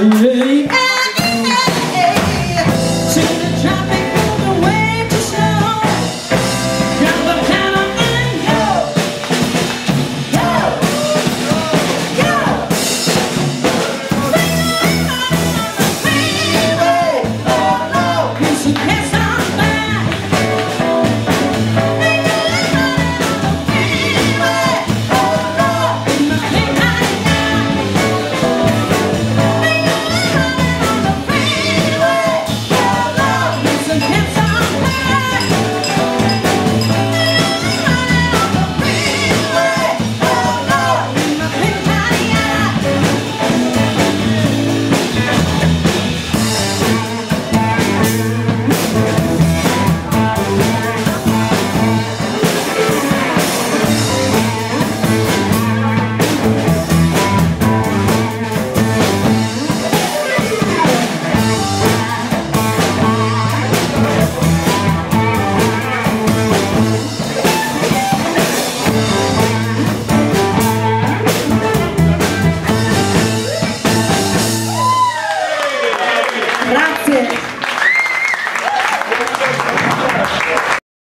arrivé.